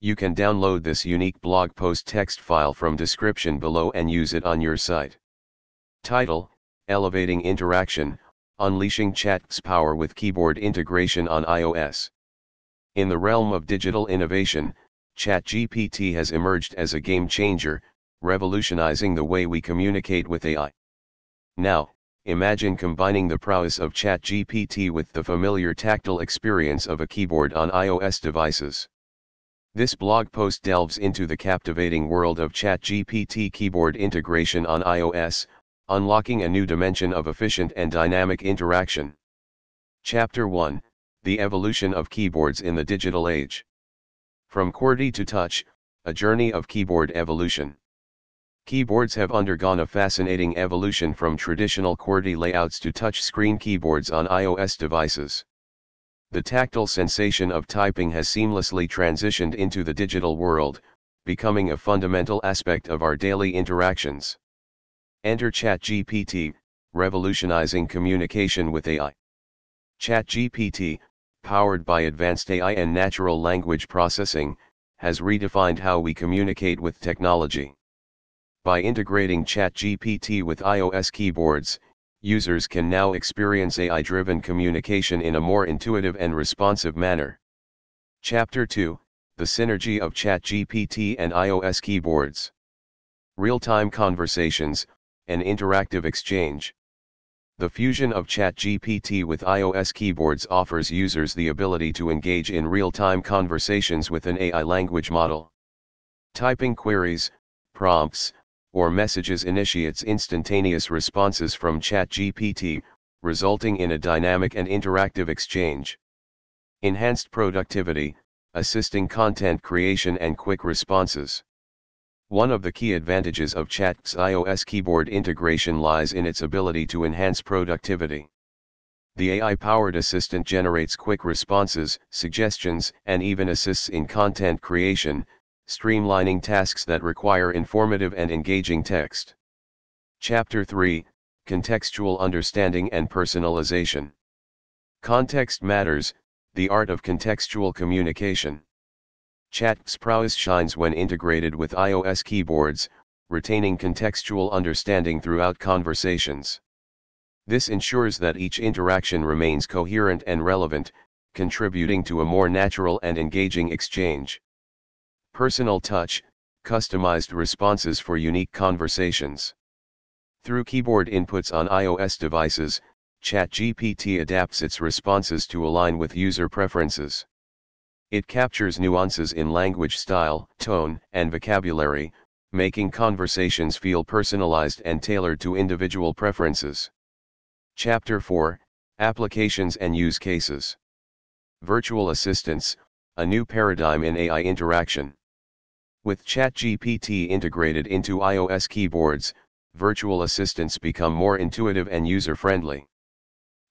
You can download this unique blog post text file from description below and use it on your site. Title, Elevating Interaction, Unleashing Chat's Power with Keyboard Integration on iOS. In the realm of digital innovation, ChatGPT has emerged as a game changer, revolutionizing the way we communicate with AI. Now, imagine combining the prowess of ChatGPT with the familiar tactile experience of a keyboard on iOS devices. This blog post delves into the captivating world of ChatGPT keyboard integration on iOS, unlocking a new dimension of efficient and dynamic interaction. Chapter 1 The Evolution of Keyboards in the Digital Age. From QWERTY to Touch, a journey of keyboard evolution. Keyboards have undergone a fascinating evolution from traditional QWERTY layouts to touchscreen keyboards on iOS devices. The tactile sensation of typing has seamlessly transitioned into the digital world, becoming a fundamental aspect of our daily interactions. Enter ChatGPT, revolutionizing communication with AI. ChatGPT, powered by advanced AI and natural language processing, has redefined how we communicate with technology. By integrating ChatGPT with iOS keyboards, users can now experience AI driven communication in a more intuitive and responsive manner. Chapter 2 The Synergy of ChatGPT and iOS Keyboards. Real time conversations, an interactive exchange. The fusion of ChatGPT with iOS keyboards offers users the ability to engage in real time conversations with an AI language model. Typing queries, prompts, or messages initiates instantaneous responses from ChatGPT, resulting in a dynamic and interactive exchange. Enhanced productivity, assisting content creation and quick responses. One of the key advantages of Chat's iOS keyboard integration lies in its ability to enhance productivity. The AI powered assistant generates quick responses, suggestions, and even assists in content creation, streamlining tasks that require informative and engaging text. Chapter 3 Contextual Understanding and Personalization. Context matters, the art of contextual communication. Chat's prowess shines when integrated with iOS keyboards, retaining contextual understanding throughout conversations. This ensures that each interaction remains coherent and relevant, contributing to a more natural and engaging exchange. Personal touch, customized responses for unique conversations. Through keyboard inputs on iOS devices, ChatGPT adapts its responses to align with user preferences. It captures nuances in language style, tone, and vocabulary, making conversations feel personalized and tailored to individual preferences. Chapter 4 Applications and Use Cases Virtual Assistants, a new paradigm in AI interaction. With ChatGPT integrated into iOS keyboards, virtual assistants become more intuitive and user-friendly.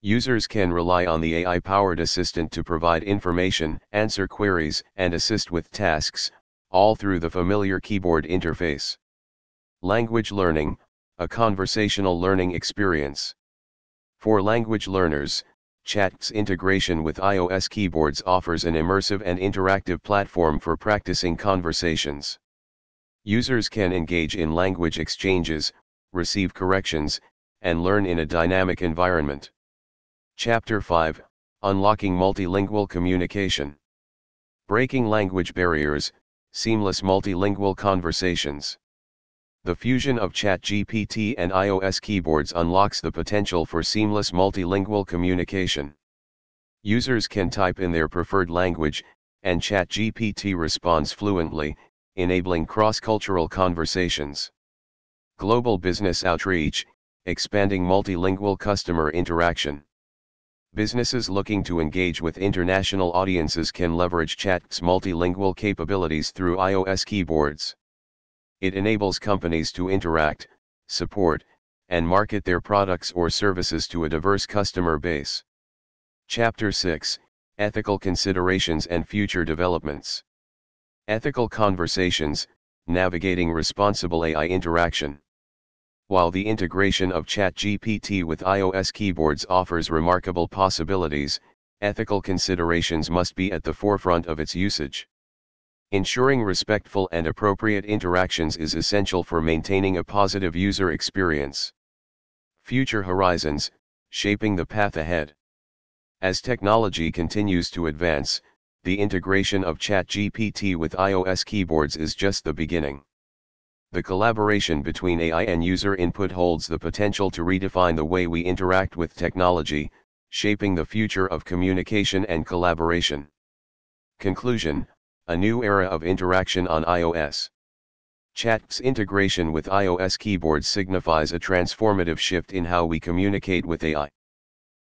Users can rely on the AI-powered assistant to provide information, answer queries, and assist with tasks, all through the familiar keyboard interface. Language Learning, a conversational learning experience. For language learners, Chat's integration with iOS keyboards offers an immersive and interactive platform for practicing conversations. Users can engage in language exchanges, receive corrections, and learn in a dynamic environment. Chapter 5 Unlocking Multilingual Communication. Breaking Language Barriers, Seamless Multilingual Conversations. The fusion of ChatGPT and iOS keyboards unlocks the potential for seamless multilingual communication. Users can type in their preferred language, and ChatGPT responds fluently, enabling cross-cultural conversations. Global Business Outreach, expanding multilingual customer interaction. Businesses looking to engage with international audiences can leverage Chat's multilingual capabilities through iOS keyboards. It enables companies to interact, support, and market their products or services to a diverse customer base. Chapter 6 Ethical Considerations and Future Developments. Ethical Conversations Navigating Responsible AI Interaction. While the integration of ChatGPT with iOS keyboards offers remarkable possibilities, ethical considerations must be at the forefront of its usage. Ensuring respectful and appropriate interactions is essential for maintaining a positive user experience. Future Horizons, Shaping the Path Ahead. As technology continues to advance, the integration of ChatGPT with iOS keyboards is just the beginning. The collaboration between AI and user input holds the potential to redefine the way we interact with technology, shaping the future of communication and collaboration. Conclusion a new era of interaction on iOS. Chat's integration with iOS keyboards signifies a transformative shift in how we communicate with AI.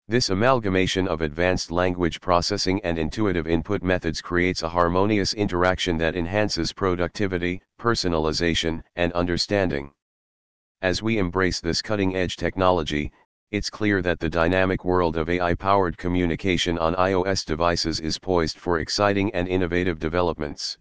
This amalgamation of advanced language processing and intuitive input methods creates a harmonious interaction that enhances productivity, personalization, and understanding. As we embrace this cutting edge technology, it's clear that the dynamic world of AI-powered communication on iOS devices is poised for exciting and innovative developments.